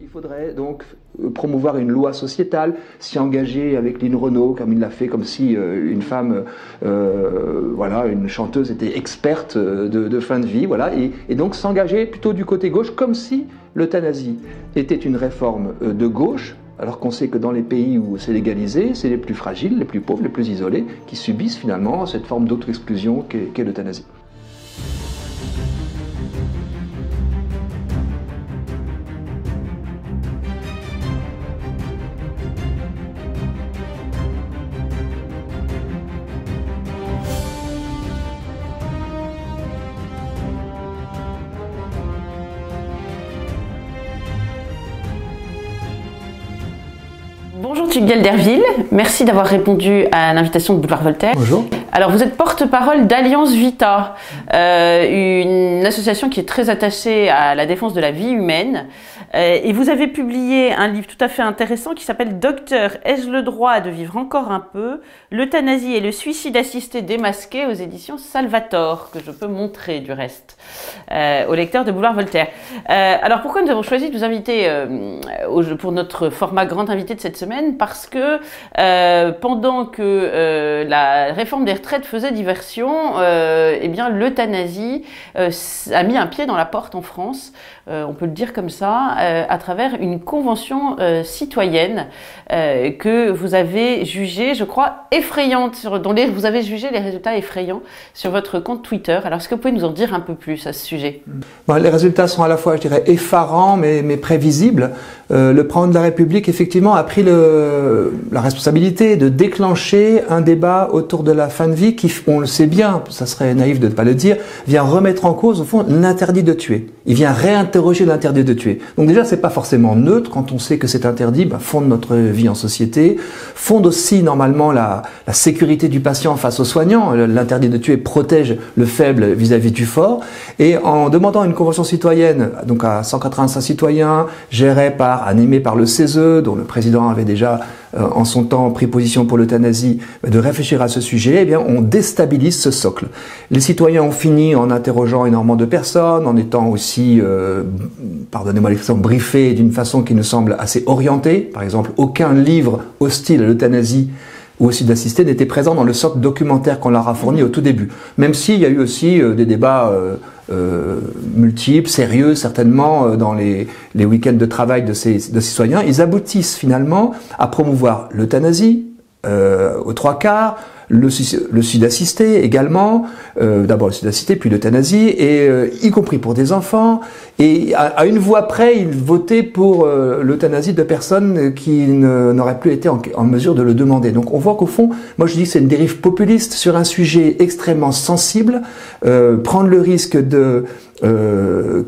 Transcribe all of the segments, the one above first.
Il faudrait donc euh, promouvoir une loi sociétale, s'y engager avec Lynn Renault, comme il l'a fait, comme si euh, une femme, euh, voilà, une chanteuse était experte de, fin de vie, voilà, et, donc s'engager plutôt du côté gauche, comme si l'euthanasie était une réforme de gauche, alors qu'on sait que dans les pays où c'est légalisé, c'est les plus fragiles, les plus pauvres, les plus isolés, qui subissent finalement cette forme d'auto-exclusion qu'est l'euthanasie. Tugel Derville, merci d'avoir répondu à l'invitation de Boulevard Voltaire. Bonjour. Alors vous êtes porte-parole d'Alliance Vita, euh, une association qui est très attachée à la défense de la vie humaine. Euh, et vous avez publié un livre tout à fait intéressant qui s'appelle Docteur, ai-je le droit de vivre encore un peu? L'euthanasie et le suicide assisté démasqué aux éditions Salvator, que je peux montrer du reste euh, aux lecteurs de Boulevard Voltaire. Alors pourquoi nous avons choisi de vous inviter pour notre format grand invité de cette semaine? Parce que pendant que la réforme des retraites faisait diversion, eh bien l'euthanasie a mis un pied dans la porte en France, on peut le dire comme ça, euh, à travers une convention euh, citoyenne euh, que vous avez jugée, je crois, effrayante, dont vous avez jugé les résultats effrayants sur votre compte Twitter. Alors, est-ce que vous pouvez nous en dire un peu plus à ce sujet? Les résultats sont à la fois, je dirais, effarants, mais, prévisibles. le président de la République, effectivement, a pris la responsabilité de déclencher un débat autour de la fin de vie qui, on le sait bien, ça serait naïf de ne pas le dire, vient remettre en cause, au fond, l'interdit de tuer. Il vient réinterroger l'interdit de tuer. Donc déjà, c'est pas forcément neutre quand on sait que c'est interdit, bah, fonde notre vie en société, fonde aussi normalement la, la sécurité du patient face aux soignants. L'interdit de tuer protège le faible vis-à-vis du fort. Et en demandant une convention citoyenne, donc à 185 citoyens, gérée par, animée par le CESE, dont le président avait déjà euh, en son temps pris position pour l'euthanasie, de réfléchir à ce sujet, eh bien, on déstabilise ce socle. Les citoyens ont fini en interrogeant énormément de personnes, en étant aussi, euh, pardonnez-moi l'expression, briefés d'une façon qui nous semble assez orientée. Par exemple, aucun livre hostile à l'euthanasie ou aussi d'assister n'était présent dans le socle documentaire qu'on leur a fourni au tout début. Même s'il y a eu aussi euh, des débats euh, multiples, sérieux certainement dans les, les week-ends de travail de ces, de ces citoyens, ils aboutissent finalement à promouvoir l'euthanasie aux trois quarts, le, le sud assisté également, euh, d'abord le sud assisté, puis l'euthanasie, et euh, y compris pour des enfants. Et à, une voix près, il votait pour euh, l'euthanasie de personnes qui n'auraient plus été en, mesure de le demander. Donc on voit qu'au fond, moi je dis que c'est une dérive populiste sur un sujet extrêmement sensible, prendre le risque de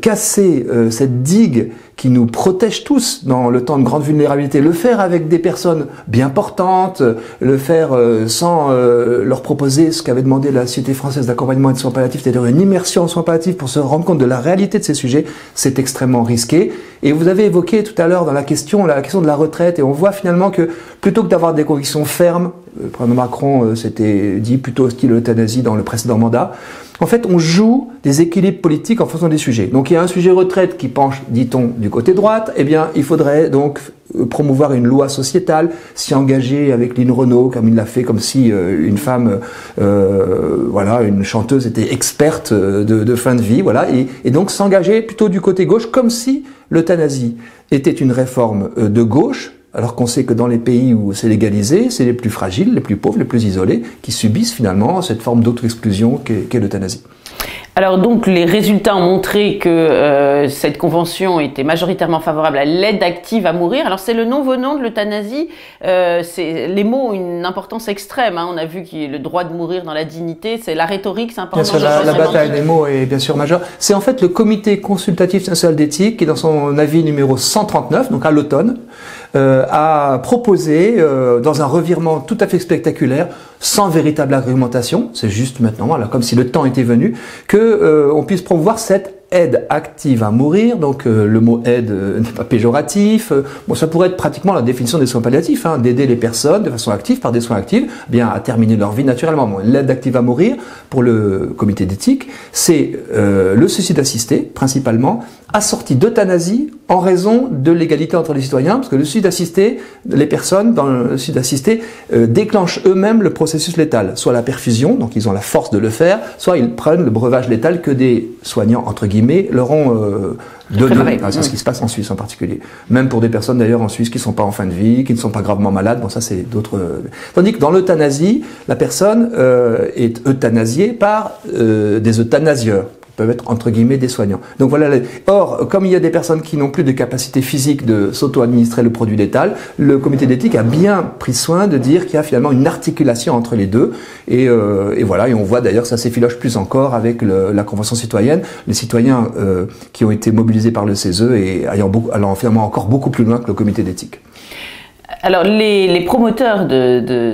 casser cette digue qui nous protège tous dans le temps de grande vulnérabilité. Le faire avec des personnes bien portantes, le faire euh, sans euh, leur proposer ce qu'avait demandé la Société française d'accompagnement et de soins palliatifs, c'est-à-dire une immersion en soins palliatifs pour se rendre compte de la réalité de ces sujets, c'est extrêmement risqué. Et vous avez évoqué tout à l'heure dans la question la question de la retraite, et on voit finalement que plutôt que d'avoir des convictions fermes, le président Macron euh, s'était dit plutôt hostile à l'euthanasie dans le précédent mandat, en fait, on joue des équilibres politiques en fonction des sujets. Donc il y a un sujet retraite qui penche, dit-on, du côté droite. Eh bien, il faudrait donc euh, promouvoir une loi sociétale, s'y engager avec Lynn Renault, comme il l'a fait, comme si euh, une femme, euh, voilà, une chanteuse était experte de, fin de vie, voilà, et donc s'engager plutôt du côté gauche, comme si l'euthanasie était une réforme de gauche, alors qu'on sait que dans les pays où c'est légalisé, c'est les plus fragiles, les plus pauvres, les plus isolés qui subissent finalement cette forme d'auto-exclusion qu'est l'euthanasie. Alors donc les résultats ont montré que euh, cette convention était majoritairement favorable à l'aide active à mourir. Alors c'est le nom venant de l'euthanasie. Euh, les mots ont une importance extrême. Hein. On a vu que le droit de mourir dans la dignité, c'est la rhétorique, c'est important. Bien sûr, la, bataille des mots est bien sûr majeure. C'est en fait le Comité consultatif national d'éthique qui, dans son avis numéro 139, donc à l'automne, a proposé, euh, dans un revirement tout à fait spectaculaire, sans véritable argumentation, c'est juste maintenant, comme si le temps était venu, que euh, on puisse promouvoir cette aide active à mourir, donc euh, le mot aide euh, n'est pas péjoratif. Bon, ça pourrait être pratiquement la définition des soins palliatifs, hein, d'aider les personnes de façon active par des soins actifs, eh bien à terminer leur vie naturellement. L'aide active à mourir pour le comité d'éthique, c'est le suicide assisté principalement, assorti d'euthanasie en raison de l'égalité entre les citoyens, parce que le suicide assisté, les personnes dans le suicide assisté déclenchent eux-mêmes le processus létal, soit la perfusion, donc ils ont la force de le faire, soit ils prennent le breuvage létal que des soignants entre guillemets leur ont euh, donné. c'est ce qui se passe en Suisse en particulier. Même pour des personnes d'ailleurs en Suisse qui ne sont pas en fin de vie, qui ne sont pas gravement malades. Bon, ça c'est d'autres. Euh, tandis que dans l'euthanasie, la personne euh, est euthanasiée par des euthanasieurs peuvent être entre guillemets des soignants. Donc voilà. Or, comme il y a des personnes qui n'ont plus de capacité physique de s'auto-administrer le produit létal, le comité d'éthique a bien pris soin de dire qu'il y a finalement une articulation entre les deux. Et, euh, et voilà. Et on voit d'ailleurs ça s'effiloche plus encore avec le, la convention citoyenne, les citoyens euh, qui ont été mobilisés par le CESE et ayant beaucoup, allant finalement encore beaucoup plus loin que le comité d'éthique. Alors, les, promoteurs de,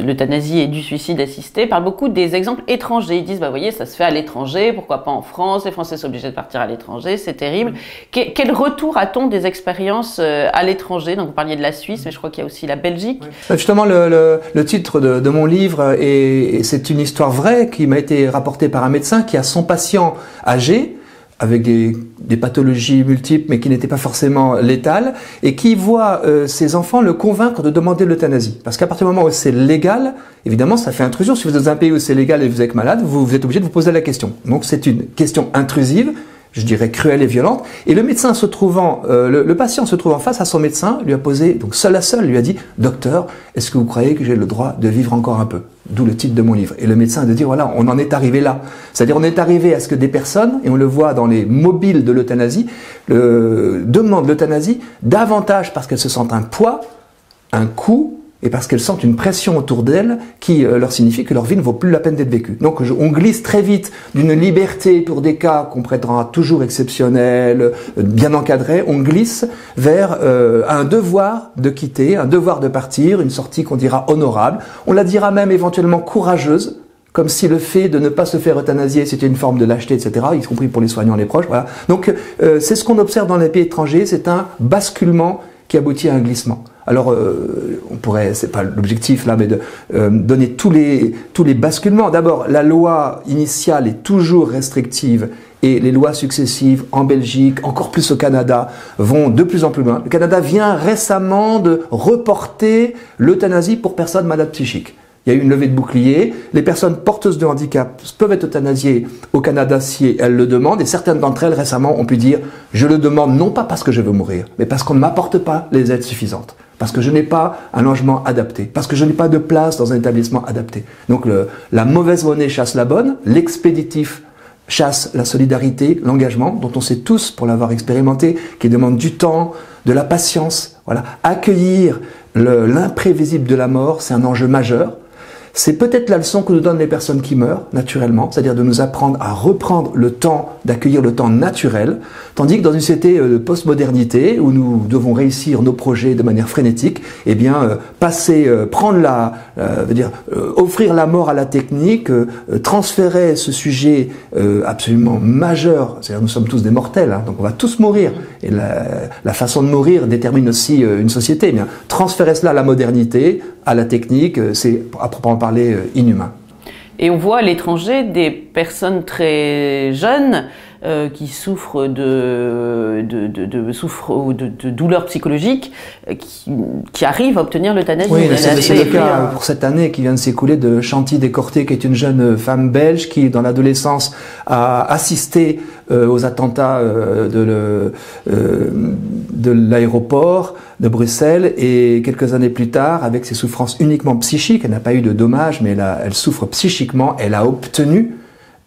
l'euthanasie et du suicide assisté parlent beaucoup des exemples étrangers. Ils disent, bah, voyez, ça se fait à l'étranger, pourquoi pas en France? Les Français sont obligés de partir à l'étranger, c'est terrible. quel retour a-t-on des expériences euh, à l'étranger? Donc, vous parliez de la Suisse, mais je crois qu'il y a aussi la Belgique. Justement, le, titre de, mon livre, et c'est une histoire vraie qui m'a été rapportée par un médecin qui a son patient âgé avec des, pathologies multiples mais qui n'étaient pas forcément létales, et qui voit euh, ses enfants le convaincre de demander l'euthanasie. Parce qu'à partir du moment où c'est légal, évidemment, ça fait intrusion. Si vous êtes dans un pays où c'est légal et vous êtes malade, vous, vous êtes obligé de vous poser la question. Donc c'est une question intrusive je dirais cruelle et violente. Et le médecin se trouvant, euh, le, patient se trouvant face à son médecin, lui a posé, donc seul à seul, lui a dit, docteur, est-ce que vous croyez que j'ai le droit de vivre encore un peu? D'où le titre de mon livre. Et le médecin de dire, voilà, on en est arrivé là. C'est-à-dire, on est arrivé à ce que des personnes, et on le voit dans les mobiles de l'euthanasie, demandent l'euthanasie davantage parce qu'elles se sentent un poids, un coût, et parce qu'elles sentent une pression autour d'elles qui euh, leur signifie que leur vie ne vaut plus la peine d'être vécue. Donc on glisse très vite d'une liberté pour des cas qu'on prétendra toujours exceptionnels, euh, bien encadrés, on glisse vers euh, un devoir de quitter, un devoir de partir, une sortie qu'on dira honorable, on la dira même éventuellement courageuse, comme si le fait de ne pas se faire euthanasier c'était une forme de lâcheté, etc., y compris pour les soignants, les proches. Voilà. Donc c'est ce qu'on observe dans les pays étrangers, c'est un basculement qui aboutit à un glissement. Alors, euh, on pourrait, c'est pas l'objectif là, mais de euh, donner tous les, tous les basculements. D'abord, la loi initiale est toujours restrictive et les lois successives en Belgique, encore plus au Canada, vont de plus en plus loin. Le Canada vient récemment de reporter l'euthanasie pour personnes malades psychiques. Il y a eu une levée de bouclier. Les personnes porteuses de handicap peuvent être euthanasiées au Canada si elles le demandent. Et certaines d'entre elles récemment ont pu dire Je le demande non pas parce que je veux mourir, mais parce qu'on ne m'apporte pas les aides suffisantes. Parce que je n'ai pas un logement adapté. Parce que je n'ai pas de place dans un établissement adapté. Donc la mauvaise monnaie chasse la bonne. L'expéditif chasse la solidarité, l'engagement, dont on sait tous, pour l'avoir expérimenté, qui demande du temps, de la patience. Voilà. Accueillir l'imprévisible de la mort, c'est un enjeu majeur. C'est peut-être la leçon que nous donnent les personnes qui meurent, naturellement, c'est-à-dire de nous apprendre à reprendre le temps, d'accueillir le temps naturel, tandis que dans une société euh, de postmodernité, où nous devons réussir nos projets de manière frénétique, eh bien, euh, passer, euh, prendre la, veut dire, offrir la mort à la technique, transférer ce sujet absolument majeur, c'est-à-dire nous sommes tous des mortels, hein, donc on va tous mourir, et la, la façon de mourir détermine aussi une société, eh bien, transférer cela à la modernité, à la technique, c'est à proprement parler euh, inhumain. Et on voit à l'étranger des personnes très jeunes euh, qui souffrent de, de, de, de, souffrent de, de douleurs psychologiques euh, qui, qui, arrivent à obtenir l'euthanasie. Oui, c'est le cas pour cette année qui vient de s'écouler de Chanty Descorté, qui est une jeune femme belge qui, dans l'adolescence, a assisté euh, aux attentats de, le, de l'aéroport de Bruxelles et quelques années plus tard, avec ses souffrances uniquement psychiques, elle n'a pas eu de dommages, mais elle, elle souffre psychiquement, elle a obtenu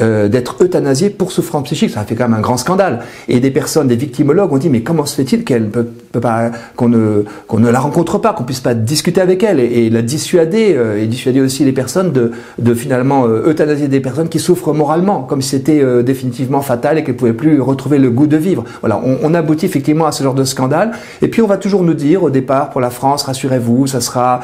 euh, d'être euthanasiée pour souffrance psychique. Ça a fait quand même un grand scandale. Et des personnes, des victimologues ont dit, mais comment se fait-il qu'elle qu'on ne, qu'on ne la rencontre pas, qu'on puisse pas discuter avec elle et, la dissuader et dissuader aussi les personnes de, de finalement euthanasier des personnes qui souffrent moralement, comme si c'était définitivement fatal et qu'elles pouvaient plus retrouver le goût de vivre. Voilà, on, on aboutit effectivement à ce genre de scandale. Et puis on va toujours nous dire au départ pour la France, rassurez-vous, ça sera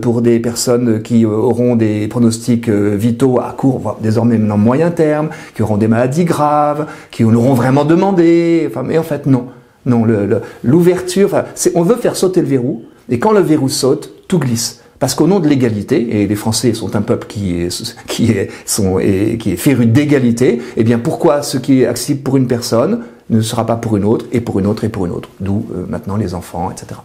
pour des personnes qui auront des pronostics vitaux à court, voire désormais maintenant moyen terme, qui auront des maladies graves, qui l'auront vraiment demandé. Enfin, mais en fait, non. Non, l'ouverture, on veut faire sauter le verrou, et quand le verrou saute, tout glisse. Parce qu'au nom de l'égalité, et les Français sont un peuple qui est, qui est, d'égalité, eh bien pourquoi ce qui est accessible pour une personne ne sera pas pour une autre, et pour une autre, et pour une autre? D'où euh, maintenant les enfants, etc.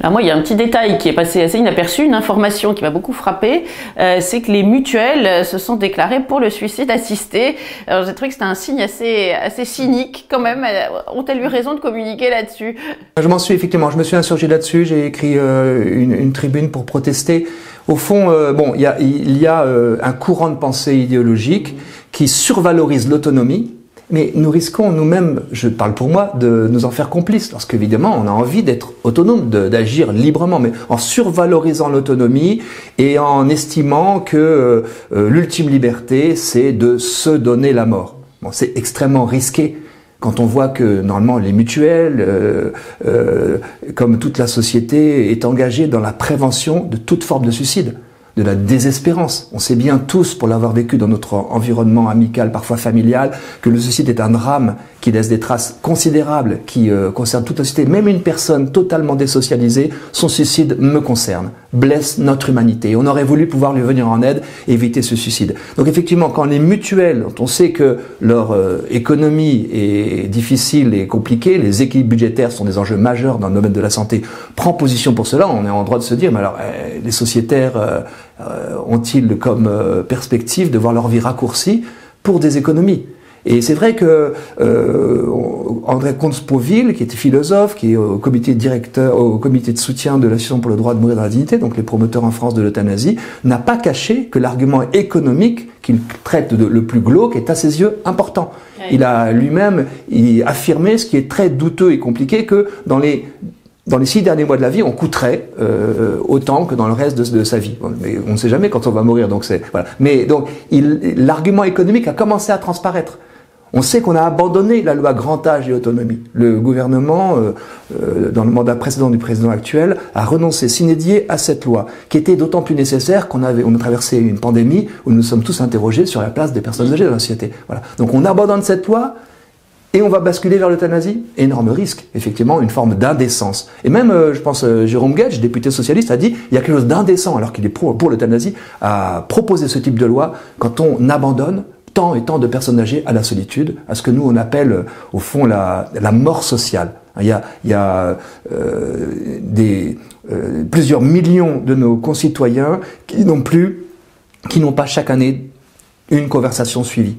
Alors moi, il y a un petit détail qui est passé assez inaperçu, une information qui m'a beaucoup frappé, euh, c'est que les mutuelles se sont déclarées pour le suicide assisté. Alors j'ai trouvé que c'était un signe assez, assez cynique quand même. Euh, ont-elles eu raison de communiquer là-dessus? Je m'en suis effectivement, je me suis insurgé là-dessus, j'ai écrit euh, une, une, tribune pour protester. Au fond, bon, il y a, il y a un courant de pensée idéologique qui survalorise l'autonomie mais nous risquons nous-mêmes, je parle pour moi, de nous en faire complices, lorsque évidemment on a envie d'être autonome, d'agir librement, mais en survalorisant l'autonomie et en estimant que euh, euh, l'ultime liberté, c'est de se donner la mort. Bon, c'est extrêmement risqué quand on voit que normalement les mutuelles, euh, comme toute la société, est engagée dans la prévention de toute forme de suicide de la désespérance. On sait bien tous, pour l'avoir vécu dans notre environnement amical, parfois familial, que le suicide est un drame qui laisse des traces considérables, qui euh, concerne toute la société. Même une personne totalement désocialisée, son suicide me concerne, blesse notre humanité. On aurait voulu pouvoir lui venir en aide éviter ce suicide. Donc effectivement, quand les mutuelles, dont on sait que leur euh, économie est difficile et compliquée, les équilibres budgétaires sont des enjeux majeurs dans le domaine de la santé, prend position pour cela, on est en droit de se dire, mais alors euh, les sociétaires euh, ont-ils comme euh, perspective de voir leur vie raccourcie pour des économies et c'est vrai que euh, André Comte-Spoville, qui était philosophe, qui est au comité directeur, au comité de soutien de l'association pour le droit de mourir dans la dignité, donc les promoteurs en France de l'euthanasie, n'a pas caché que l'argument économique qu'il traite de, le plus glauque est à ses yeux important. Il a lui-même affirmé, ce qui est très douteux et compliqué, que dans les dans les six derniers mois de la vie, on coûterait euh, autant que dans le reste de, sa vie. Mais on ne sait jamais quand on va mourir, donc c'est voilà. Mais donc, l'argument économique a commencé à transparaître. On sait qu'on a abandonné la loi grand âge et autonomie. Le gouvernement, euh, euh, dans le mandat précédent du président actuel, a renoncé s'inédier à cette loi, qui était d'autant plus nécessaire qu'on avait, on a traversé une pandémie où nous sommes tous interrogés sur la place des personnes âgées dans la société. Voilà. Donc on abandonne cette loi et on va basculer vers l'euthanasie Énorme risque, effectivement, une forme d'indécence. Et même, euh, je pense, euh, Jérôme Gage, député socialiste, a dit il y a quelque chose d'indécent, alors qu'il est pour, pour l'euthanasie, à proposer ce type de loi quand on abandonne tant et tant de personnes âgées à la solitude, à ce que nous on appelle euh, au fond la, la mort sociale. Il y a, il y a plusieurs millions de nos concitoyens qui n'ont plus, qui n'ont pas chaque année une conversation suivie.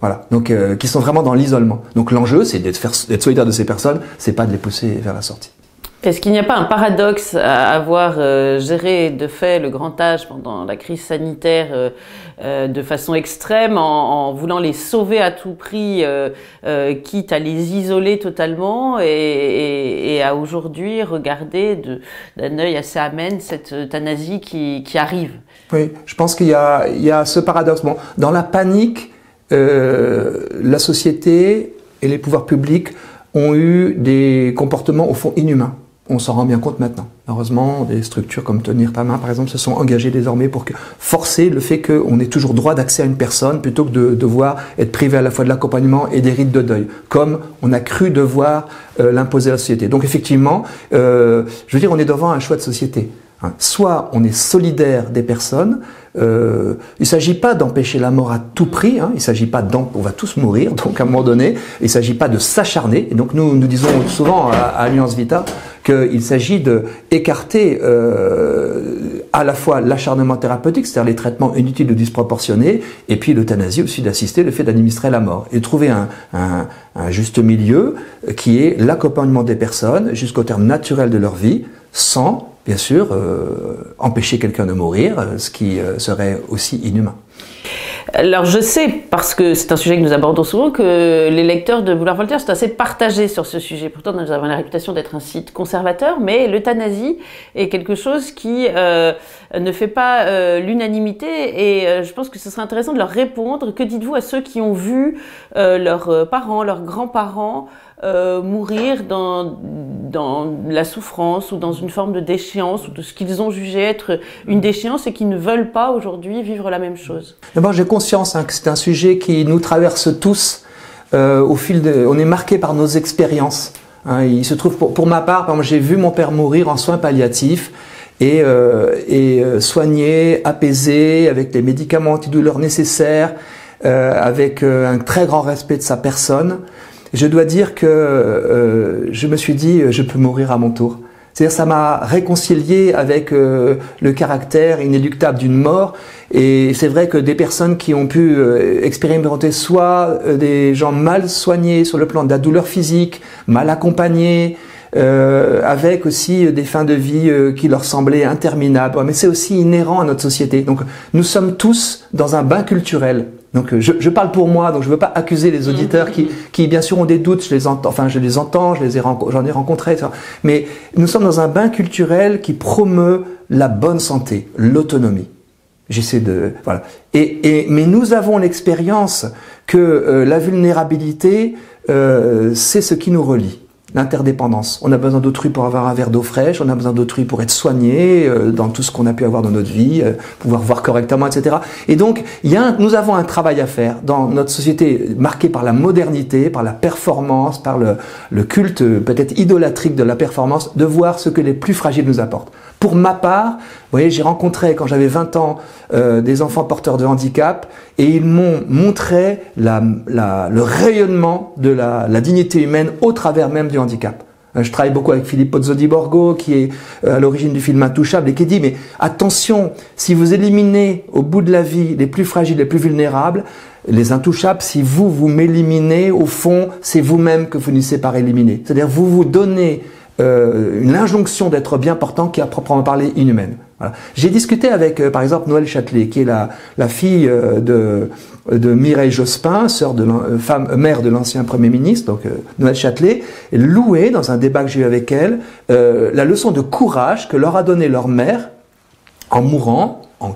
Voilà, donc euh, qui sont vraiment dans l'isolement. Donc l'enjeu, c'est d'être solidaire de ces personnes, c'est pas de les pousser vers la sortie. Est-ce qu'il n'y a pas un paradoxe à avoir euh, géré de fait le grand âge pendant la crise sanitaire euh, de façon extrême, en, voulant les sauver à tout prix, quitte à les isoler totalement, et, à aujourd'hui regarder d'un œil assez amène cette euthanasie qui, arrive? Oui, je pense qu'il y, y a, ce paradoxe. Bon, dans la panique, euh, la société et les pouvoirs publics ont eu des comportements au fond inhumains. On s'en rend bien compte maintenant. Heureusement, des structures comme Tenir ta main, par exemple, se sont engagées désormais pour forcer le fait qu'on ait toujours droit d'accès à une personne plutôt que de devoir être privé à la fois de l'accompagnement et des rites de deuil, comme on a cru devoir euh, l'imposer à la société. Donc effectivement, euh, je veux dire, on est devant un choix de société. Hein. Soit on est solidaire des personnes, euh, il ne s'agit pas d'empêcher la mort à tout prix, hein, il ne s'agit pas d'en... On va tous mourir, donc à un moment donné, il ne s'agit pas de s'acharner. Et donc nous, nous disons souvent à, Alliance Vita qu'il s'agit de écarter euh, à la fois l'acharnement thérapeutique, c'est-à-dire les traitements inutiles ou disproportionnés, et puis l'euthanasie aussi d'assister, le fait d'administrer la mort. Et trouver un, un, un juste milieu qui est l'accompagnement des personnes jusqu'au terme naturel de leur vie, sans bien sûr, euh, empêcher quelqu'un de mourir, ce qui euh, serait aussi inhumain. Alors je sais, parce que c'est un sujet que nous abordons souvent, que les lecteurs de Boulevard Voltaire sont assez partagés sur ce sujet. Pourtant, nous avons la réputation d'être un site conservateur, mais l'euthanasie est quelque chose qui euh, ne fait pas euh, l'unanimité et euh, je pense que ce serait intéressant de leur répondre. Que dites-vous à ceux qui ont vu leurs parents, leurs grands-parents mourir dans, dans la souffrance ou dans une forme de déchéance ou de ce qu'ils ont jugé être une déchéance et qui ne veulent pas aujourd'hui vivre la même chose? D'abord, j'ai conscience hein, que c'est un sujet qui nous traverse tous au fil de... On est marqué par nos expériences. Hein, il se trouve, pour, ma part, j'ai vu mon père mourir en soins palliatifs et, euh, et euh, soigné, apaisé, avec les médicaments antidouleurs nécessaires, euh, avec euh, un très grand respect de sa personne. Je dois dire que je me suis dit, je peux mourir à mon tour. C'est-à-dire ça m'a réconcilié avec euh, le caractère inéluctable d'une mort. Et c'est vrai que des personnes qui ont pu euh, expérimenter soit euh, des gens mal soignés sur le plan de la douleur physique, mal accompagnés, avec aussi des fins de vie qui leur semblaient interminables. Mais c'est aussi inhérent à notre société. Donc nous sommes tous dans un bain culturel. Donc je, je, parle pour moi, donc je ne veux pas accuser les auditeurs qui, qui bien sûr ont des doutes, je les entends, enfin je les entends, je les ai j'en ai rencontrés, mais nous sommes dans un bain culturel qui promeut la bonne santé, l'autonomie. J'essaie de voilà. Et, et, mais nous avons l'expérience que euh, la vulnérabilité, euh, c'est ce qui nous relie l'interdépendance. On a besoin d'autrui pour avoir un verre d'eau fraîche, on a besoin d'autrui pour être soigné euh, dans tout ce qu'on a pu avoir dans notre vie, euh, pouvoir voir correctement, etc. Et donc, il y a nous avons un travail à faire dans notre société marquée par la modernité, par la performance, par le, le culte peut-être idolatrique de la performance, de voir ce que les plus fragiles nous apportent. Pour ma part, vous voyez, j'ai rencontré quand j'avais 20 ans euh, des enfants porteurs de handicap et ils m'ont montré le rayonnement de la, dignité humaine au travers même du handicap. Euh, je travaille beaucoup avec Philippe Pozzo di Borgo qui est euh, à l'origine du film Intouchable et qui dit mais attention, si vous éliminez au bout de la vie les plus fragiles, les plus vulnérables, les intouchables, si vous vous m'éliminez, au fond, c'est vous-même que vous finissez par éliminer. C'est-à-dire vous vous donnez euh, une injonction d'être bien portant qui est à proprement parler inhumaine. J'ai discuté avec, euh, par exemple, Noël Châtelet, qui est la, fille euh, de, Mireille Jospin, sœur de femme, mère de l'ancien Premier ministre, donc Noël Châtelet, loué dans un débat que j'ai eu avec elle la leçon de courage que leur a donné leur mère en mourant en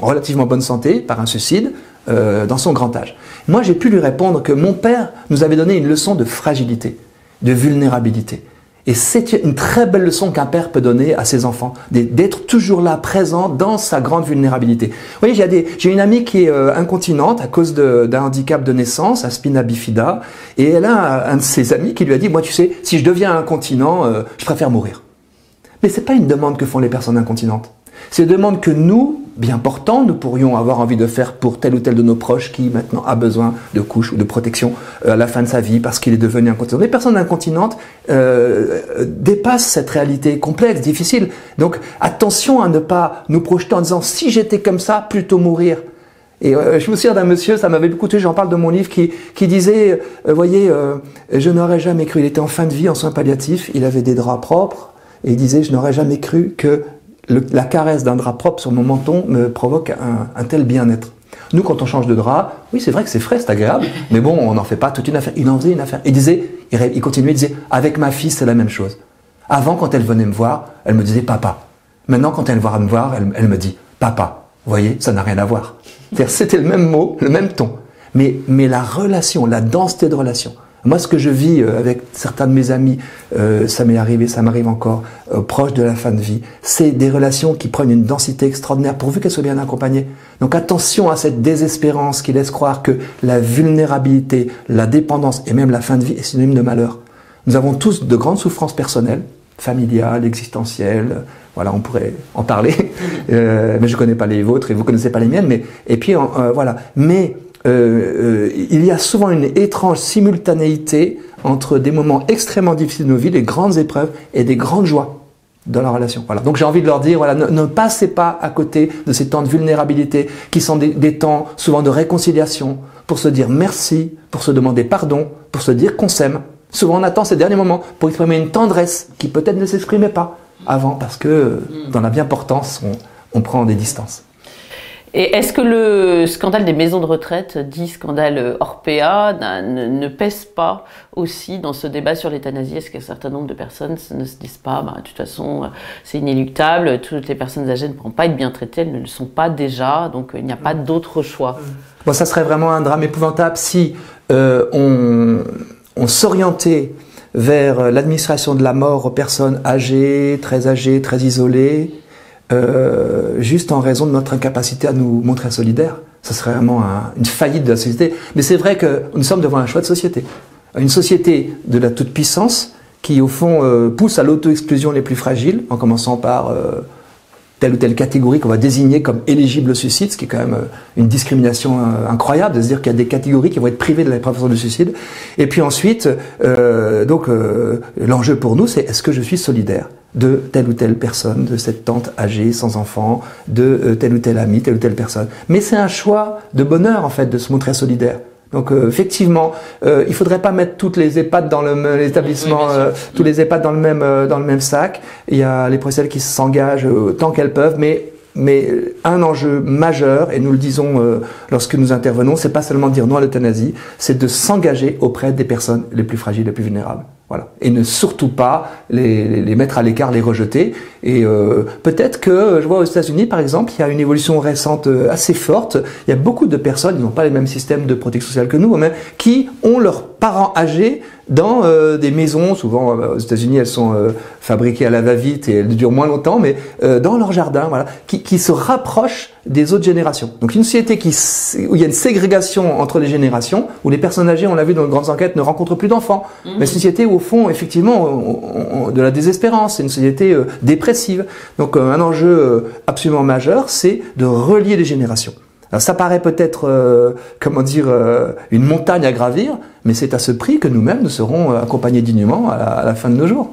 relativement bonne santé par un suicide dans son grand âge. Moi, j'ai pu lui répondre que mon père nous avait donné une leçon de fragilité, de vulnérabilité. Et c'est une très belle leçon qu'un père peut donner à ses enfants, d'être toujours là, présent dans sa grande vulnérabilité. Vous voyez, j'ai une amie qui est euh, incontinente à cause d'un handicap de naissance, un spina bifida, et elle a un de ses amis qui lui a dit, moi tu sais, si je deviens incontinent, euh, je préfère mourir. Mais c'est pas une demande que font les personnes incontinentes. C'est une demande que nous, bien portants, nous pourrions avoir envie de faire pour tel ou tel de nos proches qui maintenant a besoin de couches ou de protection euh, à la fin de sa vie parce qu'il est devenu incontinent. Les personnes incontinentes euh, dépassent cette réalité complexe, difficile. Donc attention à ne pas nous projeter en disant si j'étais comme ça, plutôt mourir. Et euh, je me souviens d'un monsieur, ça m'avait beaucoup touché, j'en parle de mon livre, qui, disait, euh, voyez, je n'aurais jamais cru, il était en fin de vie, en soins palliatifs, il avait des draps propres, et il disait, je n'aurais jamais cru que la caresse d'un drap propre sur mon menton me provoque un, tel bien-être. Nous, quand on change de drap, oui, c'est vrai que c'est frais, c'est agréable, mais bon, on n'en fait pas toute une affaire. Il en faisait une affaire. Il disait, il, continuait, il disait, avec ma fille, c'est la même chose. Avant, quand elle venait me voir, elle me disait papa. Maintenant, quand elle va me voir, elle, elle me dit papa. Vous voyez, ça n'a rien à voir. C'était le même mot, le même ton. Mais, mais la relation, la densité de relation, moi, ce que je vis euh, avec certains de mes amis, euh, ça m'est arrivé, ça m'arrive encore, euh, proche de la fin de vie, c'est des relations qui prennent une densité extraordinaire pourvu qu'elles soient bien accompagnées. Donc attention à cette désespérance qui laisse croire que la vulnérabilité, la dépendance et même la fin de vie est synonyme de malheur. Nous avons tous de grandes souffrances personnelles, familiales, existentielles, voilà, on pourrait en parler, mais je connais pas les vôtres et vous connaissez pas les miennes, mais et puis voilà, mais euh, euh, il y a souvent une étrange simultanéité entre des moments extrêmement difficiles de nos vies, des grandes épreuves et des grandes joies dans la relation. Voilà. Donc j'ai envie de leur dire, voilà, ne, passez pas à côté de ces temps de vulnérabilité qui sont des, temps souvent de réconciliation pour se dire merci, pour se demander pardon, pour se dire qu'on s'aime. Souvent on attend ces derniers moments pour exprimer une tendresse qui peut-être ne s'exprimait pas avant parce que dans la bien-portance on, on prend des distances. Et est-ce que le scandale des maisons de retraite, dit scandale Orpea, ne, pèse pas aussi dans ce débat sur l'euthanasie? Est-ce qu'un certain nombre de personnes ne se disent pas, bah, de toute façon, c'est inéluctable, toutes les personnes âgées ne pourront pas être bien traitées, elles ne le sont pas déjà, donc il n'y a pas d'autre choix. Bon, ça serait vraiment un drame épouvantable si euh, on, on s'orientait vers l'administration de la mort aux personnes âgées, très âgées, très isolées, euh, juste en raison de notre incapacité à nous montrer solidaires. Ça serait vraiment une faillite de la société. Mais c'est vrai que nous sommes devant un choix de société. Une société de la toute-puissance qui, au fond, euh, pousse à l'auto-exclusion les plus fragiles, en commençant par euh, telle ou telle catégorie qu'on va désigner comme éligible au suicide, ce qui est quand même euh, une discrimination euh, incroyable, de se dire qu'il y a des catégories qui vont être privées de la prévention du suicide. Et puis ensuite, euh, donc l'enjeu pour nous, c'est est-ce que je suis solidaire de telle ou telle personne, de cette tante âgée sans enfant, de tel ou tel ami, telle ou telle personne? Mais c'est un choix de bonheur en fait de se montrer solidaire. Donc euh, effectivement, euh, il faudrait pas mettre toutes les EHPAD dans le l'établissement, euh, tous les EHPAD dans le même euh, dans le même sac. Il y a les professionnels qui s'engagent tant qu'elles peuvent, mais mais un enjeu majeur, et nous le disons lorsque nous intervenons, c'est pas seulement dire non à l'euthanasie, c'est de s'engager auprès des personnes les plus fragiles, les plus vulnérables. Voilà. Et ne surtout pas les, les mettre à l'écart, les rejeter. Et euh, peut-être que, je vois aux États-Unis par exemple, il y a une évolution récente euh, assez forte. Il y a beaucoup de personnes, ils n'ont pas les mêmes systèmes de protection sociale que nous, mais qui ont leurs parents âgés dans euh, des maisons, souvent euh, aux États-Unis elles sont euh, fabriquées à la va-vite et elles durent moins longtemps, mais dans leur jardin, voilà, qui, qui, se rapprochent des autres générations. Donc une société qui, où il y a une ségrégation entre les générations, où les personnes âgées, on l'a vu dans de grandes enquêtes, ne rencontrent plus d'enfants, mmh. mais une société où au fond, effectivement, on, on, de la désespérance, c'est une société dépressive. Donc un enjeu absolument majeur, c'est de relier les générations. Alors ça paraît peut-être, euh, comment dire, euh, une montagne à gravir, mais c'est à ce prix que nous-mêmes nous serons euh, accompagnés dignement à la, fin de nos jours.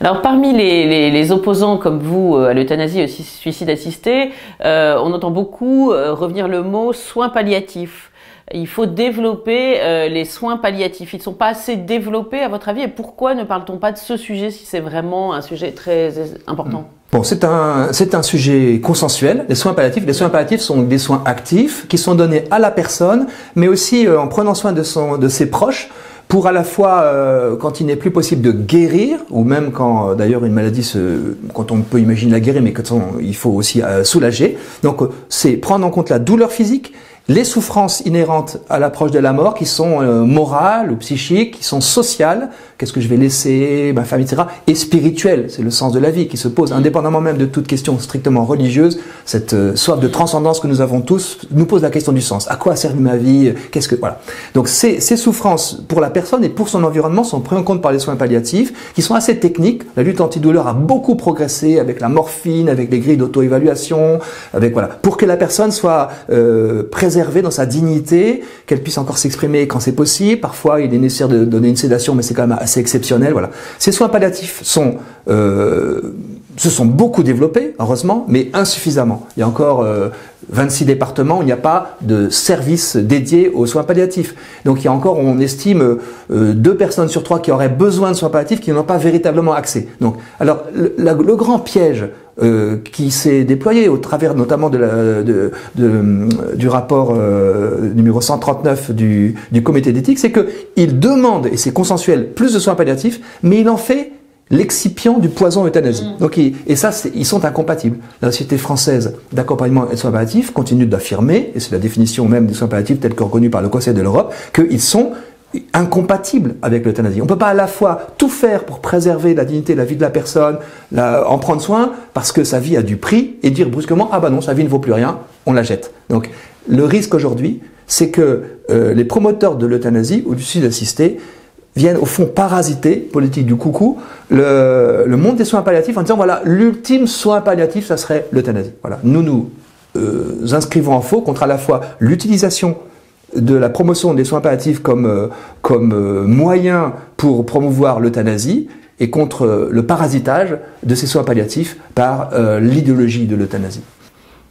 Alors parmi les, opposants comme vous à l'euthanasie et au suicide assisté, on entend beaucoup revenir le mot soins palliatifs. Il faut développer euh, les soins palliatifs. Ils ne sont pas assez développés à votre avis et pourquoi ne parle-t-on pas de ce sujet si c'est vraiment un sujet très important? Bon, c'est un, c'est un sujet consensuel, les soins palliatifs. Les soins palliatifs sont des soins actifs qui sont donnés à la personne, mais aussi euh, en prenant soin de, son, de ses proches pour à la fois euh, quand il n'est plus possible de guérir, ou même quand d'ailleurs une maladie, se, quand on peut imaginer la guérir, mais quand il faut aussi soulager. Donc c'est prendre en compte la douleur physique, les souffrances inhérentes à l'approche de la mort qui sont euh, morales ou psychiques, qui sont sociales, qu'est-ce que je vais laisser, ma famille, etc., et spirituelles, c'est le sens de la vie qui se pose, indépendamment même de toute question strictement religieuse, cette euh, soif de transcendance que nous avons tous nous pose la question du sens. À quoi sert ma vie? Qu'est-ce que voilà. Donc ces, ces souffrances pour la personne et pour son environnement sont prises en compte par les soins palliatifs, qui sont assez techniques. La lutte antidouleur a beaucoup progressé avec la morphine, avec les grilles d'auto-évaluation, avec voilà, pour que la personne soit euh, présente dans sa dignité, qu'elle puisse encore s'exprimer quand c'est possible. Parfois, il est nécessaire de donner une sédation, mais c'est quand même assez exceptionnel. Voilà. Ces soins palliatifs sont euh, se sont beaucoup développés, heureusement, mais insuffisamment. Il y a encore euh, 26 départements il n'y a pas de service dédié aux soins palliatifs. Donc il y a encore, on estime, euh, deux personnes sur trois qui auraient besoin de soins palliatifs qui n'ont pas véritablement accès. Donc, alors le, grand piège euh, qui s'est déployé au travers notamment de, du rapport euh, numéro 139 du, du comité d'éthique, c'est qu'il demande, et c'est consensuel, plus de soins palliatifs, mais il en fait l'excipient du poison euthanasie. Mmh. Donc, et ça, ils sont incompatibles. La Société française d'accompagnement et de soins palliatifs continue d'affirmer, et c'est la définition même des soins palliatifs telle que reconnue par le Conseil de l'Europe, qu'ils sont incompatible avec l'euthanasie. On ne peut pas à la fois tout faire pour préserver la dignité, la vie de la personne, la, en prendre soin, parce que sa vie a du prix, et dire brusquement, ah bah non, sa vie ne vaut plus rien, on la jette. Donc le risque aujourd'hui, c'est que euh, les promoteurs de l'euthanasie ou du suicide assisté viennent au fond parasiter, politique du coucou, le, le monde des soins palliatifs en disant, voilà, l'ultime soin palliatif, ça serait l'euthanasie. Voilà. Nous nous euh, inscrivons en faux contre à la fois l'utilisation de la promotion des soins palliatifs comme, euh, comme euh, moyen pour promouvoir l'euthanasie et contre le parasitage de ces soins palliatifs par l'idéologie de l'euthanasie.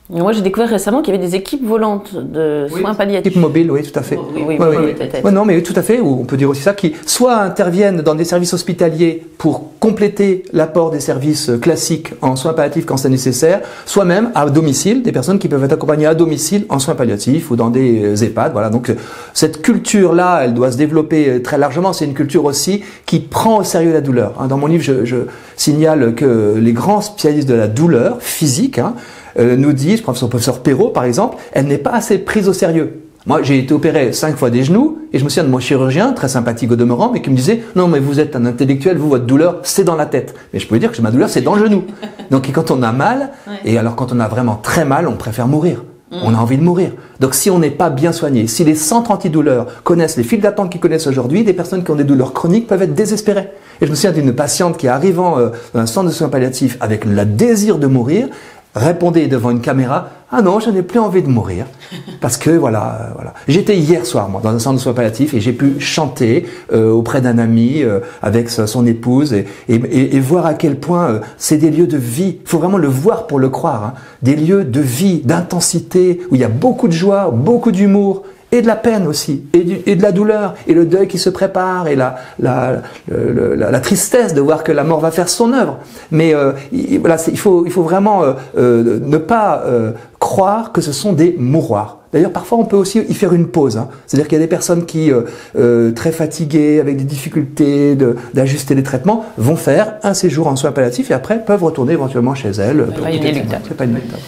Moi, j'ai découvert récemment qu'il y avait des équipes volantes de soins palliatifs. Équipes mobiles, oui, tout à fait. Oui, oui, oui, peut-être. Non, mais tout à fait. Ou on peut dire aussi ça, qui soit interviennent dans des services hospitaliers pour compléter l'apport des services classiques en soins palliatifs quand c'est nécessaire, soit même à domicile, des personnes qui peuvent être accompagnées à domicile en soins palliatifs ou dans des EHPAD. Voilà. Donc cette culture-là, elle doit se développer euh, très largement. C'est une culture aussi qui prend au sérieux la douleur. hein. Dans mon livre, je, je signale que les grands spécialistes de la douleur physique hein, euh, nous prends son professeur Perrault par exemple, elle n'est pas assez prise au sérieux. Moi, j'ai été opéré cinq fois des genoux et je me souviens de mon chirurgien, très sympathique au demeurant, mais qui me disait non, mais vous êtes un intellectuel, vous votre douleur c'est dans la tête. Mais je pouvais dire que ma douleur c'est dans le genou. Donc quand on a mal, et alors quand on a vraiment très mal, on préfère mourir. On a envie de mourir. Donc si on n'est pas bien soigné, si les centres antidouleurs connaissent les files d'attente qu'ils connaissent aujourd'hui, des personnes qui ont des douleurs chroniques peuvent être désespérées. Et je me souviens d'une patiente qui arrivant euh, dans un centre de soins palliatifs avec le désir de mourir, répondait devant une caméra ah non je n'ai plus envie de mourir parce que voilà euh, voilà. J'étais hier soir moi dans un centre de soins palliatifs et j'ai pu chanter euh, auprès d'un ami euh, avec son épouse et, et, et- et voir à quel point euh, c'est des lieux de vie. Il faut vraiment le voir pour le croire hein. des lieux de vie d'intensité où il y a beaucoup de joie beaucoup d'humour et de la peine aussi, et, de la douleur, et le deuil qui se prépare, et la, tristesse de voir que la mort va faire son œuvre. Mais euh, il, voilà, il, faut, vraiment euh, euh, ne pas croire que ce sont des mouroirs. D'ailleurs, parfois, on peut aussi y faire une pause. hein. C'est-à-dire qu'il y a des personnes qui, euh, euh, très fatiguées, avec des difficultés de- d'ajuster les traitements, vont faire un séjour en soins palliatifs et après peuvent retourner éventuellement chez elles. pas. C'est pas inéluctable.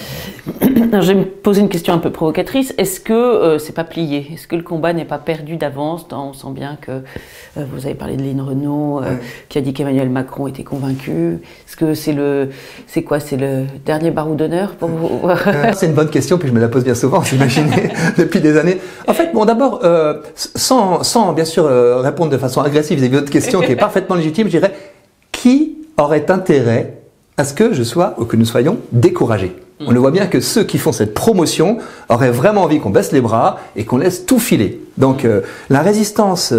Alors, je vais me poser une question un peu provocatrice. Est-ce que euh, c'est pas plié? Est-ce que le combat n'est pas perdu d'avance On sent bien que euh, vous avez parlé de Lynn Renault, qui a dit qu'Emmanuel Macron était convaincu. Est-ce que c'est le, c'est quoi? C'est le dernier barreau d'honneur pour vous? C'est une bonne question, puis je me la pose bien souvent, vous imaginez, depuis des années. En fait, bon, d'abord, euh, sans, sans bien sûr euh, répondre de façon agressive de votre question, qui est parfaitement légitime, je dirais, qui aurait intérêt à ce que je sois, ou que nous soyons, découragés? On le voit bien que ceux qui font cette promotion auraient vraiment envie qu'on baisse les bras et qu'on laisse tout filer. Donc, euh, la résistance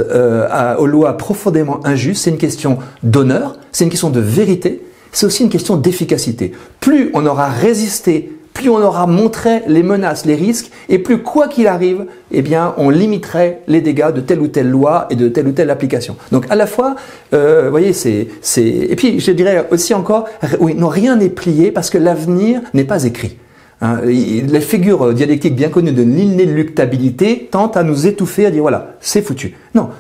à- aux lois profondément injustes, c'est une question d'honneur, c'est une question de vérité, c'est aussi une question d'efficacité. Plus on aura résisté, plus on aura montré les menaces, les risques, et plus quoi qu'il arrive, eh bien, on limiterait les dégâts de telle ou telle loi et de telle ou telle application. Donc, à la fois, euh, vous voyez, c'est, c'est, et puis, je dirais aussi encore, oui, non, rien n'est plié parce que l'avenir n'est pas écrit. Hein, les figures dialectiques bien connues de l'inéluctabilité tentent à nous étouffer, à dire voilà, c'est foutu. Non,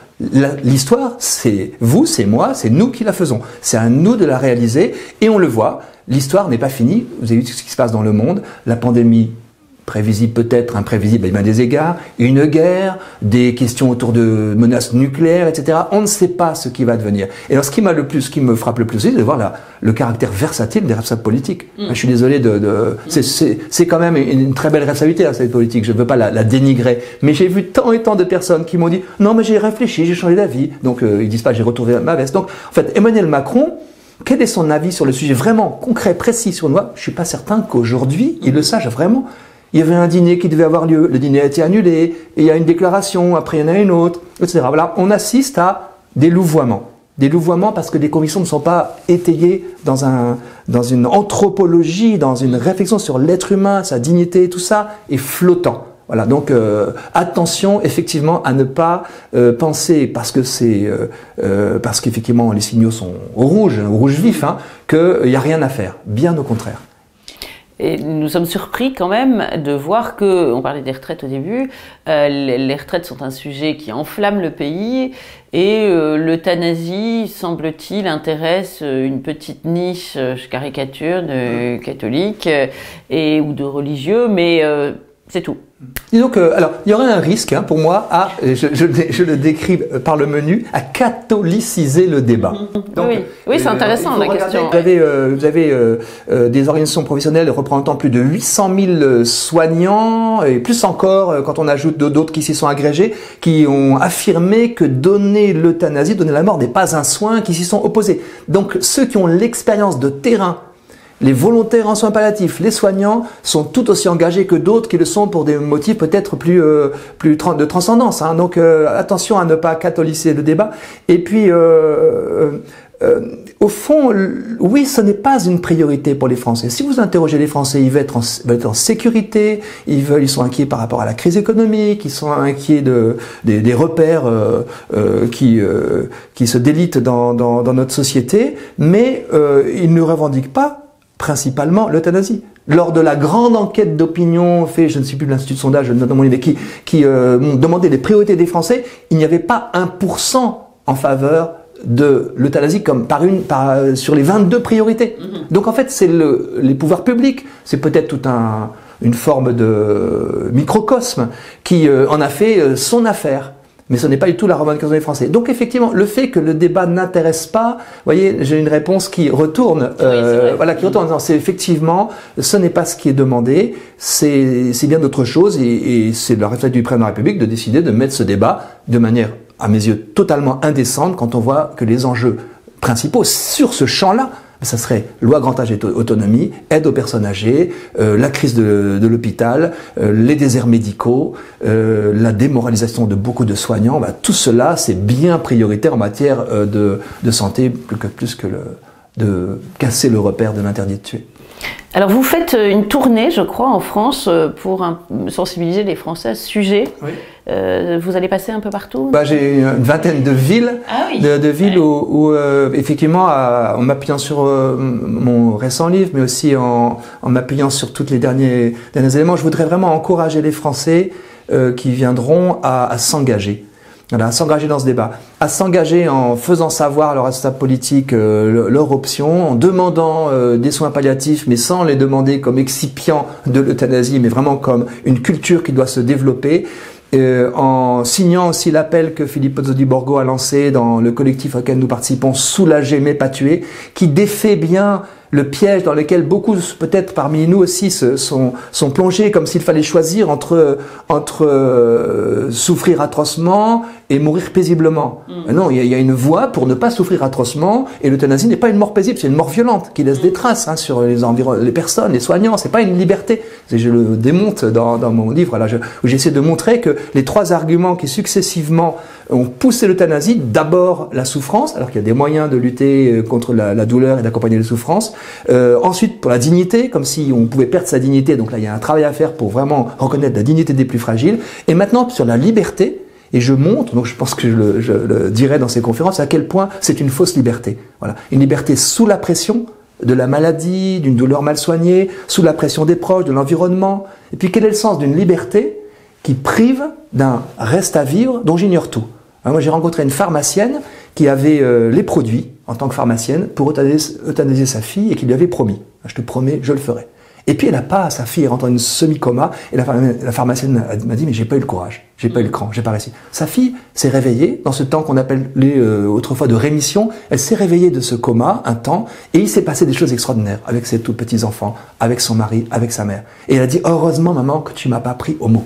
l'histoire, c'est vous, c'est moi, c'est nous qui la faisons. C'est à nous de la réaliser et on le voit. L'histoire n'est pas finie. Vous avez vu ce qui se passe dans le monde. La pandémie prévisible peut-être, imprévisible à bien des égards, une guerre, des questions autour de menaces nucléaires, etc. On ne sait pas ce qui va devenir. Et alors ce qui m'a le plus, ce qui me frappe le plus, c'est de voir la- le caractère versatile des responsables politiques. Je suis désolé de, de c'est- c'est c'est quand même une, une très belle responsabilité à cette politique. Je ne veux pas la, la dénigrer, mais j'ai vu tant et tant de personnes qui m'ont dit non mais j'ai réfléchi, j'ai changé d'avis. Donc euh, ils disent pas j'ai retrouvé ma veste. Donc en fait Emmanuel Macron quel est son avis sur le sujet vraiment concret, précis sur moi Je suis pas certain qu'aujourd'hui il le sache vraiment. Il y avait un dîner qui devait avoir lieu, le dîner a été annulé, il y a une déclaration, après il y en a une autre, etc. Voilà, on assiste à des louvoiements. Des louvoiements parce que des convictions ne sont pas étayées dans, un, dans une anthropologie, dans une réflexion sur l'être humain, sa dignité, tout ça est flottant. Voilà, donc euh, attention effectivement à ne pas euh, penser parce que c'est euh, euh, parce qu'effectivement les signaux sont au rouge, vif, hein, qu'il n'y a rien à faire. Bien au contraire. Et nous sommes surpris quand même de voir que, on parlait des retraites au début, euh, les, retraites sont un sujet qui enflamme le pays et euh, l'euthanasie, semble-t-il, intéresse euh, une petite niche, euh, je caricature, de catholiques euh, et ou de religieux, mais euh, c'est tout. Disons que, alors, il y aurait un risque hein, pour moi à, je, je, je le décris par le menu, à catholiciser le débat. oui, oui c'est euh, intéressant faut la regarder, question. Vous avez, euh, vous avez euh, euh, des organisations professionnelles représentant plus de 800 000 soignants et plus encore euh, quand on ajoute d'autres qui s'y sont agrégés, qui ont affirmé que donner l'euthanasie, donner la mort n'est pas un soin, qui s'y sont opposés. Donc ceux qui ont l'expérience de terrain les volontaires en soins palliatifs, les soignants sont tout aussi engagés que d'autres qui le sont pour des motifs peut-être plus, euh, plus de transcendance. Hein. Donc euh, attention à ne pas catholiser le débat. Et puis, euh, au fond, oui, ce n'est pas une priorité pour les Français. Si vous interrogez les Français, ils veulent être en, sécurité, ils veulent, ils sont inquiets par rapport à la crise économique, ils sont inquiets de, des, repères qui, qui se délitent dans, dans, dans, notre société, mais ils ne revendiquent pas principalement l'euthanasie. Lors de la grande enquête d'opinion faite, je ne sais plus l'Institut de sondage, mais qui, qui euh, demandait les priorités des Français, il n'y avait pas 1% en faveur de l'euthanasie comme par une par, sur les 22 priorités. Mm-hmm. Donc en fait, c'est le, les pouvoirs publics, c'est peut-être tout un une forme de microcosme qui euh, en a fait euh, son affaire mais ce n'est pas du tout la revendication des Français. Donc effectivement, le fait que le débat n'intéresse pas, vous voyez, j'ai une réponse qui retourne, euh, voilà, qui retourne. C'est effectivement, ce n'est pas ce qui est demandé, c'est bien d'autres choses, et, et c'est le réflexe du président de la République de décider de mettre ce débat de manière, à mes yeux, totalement indécente quand on voit que les enjeux principaux sur ce champ-là ça serait loi grand âge et autonomie, aide aux personnes âgées, euh, la crise de, l'hôpital, euh, les déserts médicaux, euh, la démoralisation de beaucoup de soignants. Bah, tout cela, c'est bien prioritaire en matière de, santé, plus que, plus que de casser le repère de l'interdit de tuer. Alors vous faites euh, une tournée, je crois, en France euh, pour sensibiliser les Français à ce sujet. Euh, vous allez passer un peu partout? Bah, J'ai une vingtaine de villes, ah de, villes où, effectivement, en m'appuyant sur mon récent livre, mais aussi en, m'appuyant sur tous les derniers, derniers éléments, je voudrais vraiment encourager les Français qui viendront à s'engager à s'engager dans ce débat, à s'engager en faisant savoir leur responsable politique euh, leur option, en demandant euh, des soins palliatifs, mais sans les demander comme excipient de l'euthanasie, mais vraiment comme une culture qui doit se développer. Euh, en signant aussi l'appel que Philippe Pozzo di Borgo a lancé dans le collectif auquel nous participons, Soulager mais pas tuer, qui défait bien le piège dans lequel beaucoup, peut-être parmi nous aussi, se, sont, sont plongés comme s'il fallait choisir entre, entre euh, souffrir atrocement et mourir paisiblement. Mm. Non, il y, a une voie pour ne pas souffrir atrocement et l'euthanasie n'est pas une mort paisible, c'est une mort violente qui laisse des traces hein, sur les, les personnes, les soignants. C'est pas une liberté. je le démonte dans, dans mon livre là, où j'essaie de montrer que les trois arguments qui successivement ont poussé l'euthanasie, d'abord la souffrance, alors qu'il y a des moyens de lutter euh, contre la, douleur et d'accompagner les souffrances. Euh, ensuite, pour la dignité, comme si on pouvait perdre sa dignité. Donc là, il y a un travail à faire pour vraiment reconnaître la dignité des plus fragiles. Et maintenant, sur la liberté, et je montre, donc je pense que je le, je le dirai dans ces conférences, à quel point c'est une fausse liberté. Voilà, une liberté sous la pression de la maladie, d'une douleur mal soignée, sous la pression des proches, de l'environnement. Et puis quel est le sens d'une liberté qui prive d'un reste à vivre dont j'ignore tout? Moi, j'ai rencontré une pharmacienne qui avait euh, les produits en tant que pharmacienne pour euthanasier, sa fille et qui lui avait promis. Je te promets, je le ferai. Et puis elle n'a pas, sa fille rentre dans une semi-coma, et la, pharmacienne m'a dit, mais j'ai pas eu le courage, j'ai pas eu le cran, j'ai pas réussi. Sa fille s'est réveillée, dans ce temps qu'on appelle les, euh, autrefois de rémission, elle s'est réveillée de ce coma un temps, et il s'est passé des choses extraordinaires avec ses tout petits enfants, avec son mari, avec sa mère. Et elle a dit, heureusement maman que tu m'as pas pris au mot.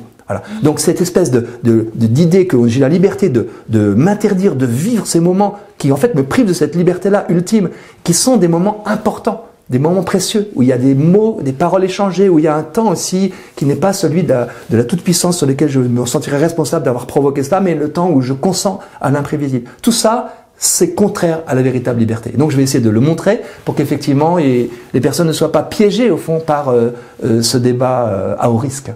Donc cette espèce d'idée que j'ai la liberté de, de m'interdire de vivre ces moments qui en fait me privent de cette liberté-là ultime, qui sont des moments importants, des moments précieux, où il y a des mots, des paroles échangées, où il y a un temps aussi qui n'est pas celui de la, toute-puissance sur lequel je me sentirais responsable d'avoir provoqué cela, mais le temps où je consens à l'imprévisible. Tout ça, c'est contraire à la véritable liberté. Donc je vais essayer de le montrer pour qu'effectivement les personnes ne soient pas piégées au fond par euh, euh, ce débat euh, à haut risque.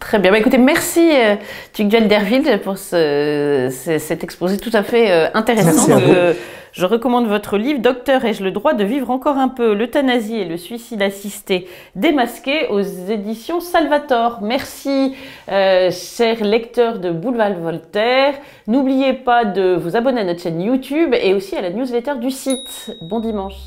Très bien. Bah, écoutez, merci euh, Tugduel Derville pour ce, cet exposé tout à fait euh, intéressant. Euh, je recommande votre livre Docteur, ai-je le droit de vivre encore un peu? L'euthanasie et le suicide assisté démasqué aux éditions Salvator. Merci, euh, chers lecteurs de Boulevard Voltaire. N'oubliez pas de vous abonner à notre chaîne YouTube et aussi à la newsletter du site. Bon dimanche.